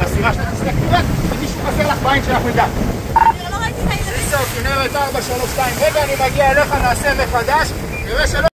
הסירה שאתה תסתכל רק, אם מישהו חסר לך בעין שאנחנו נדע. אני לא ראיתי את הילדים. זהו, כנרת 432, רגע, אני מגיע אליך, נעשה מחדש, נראה שלא...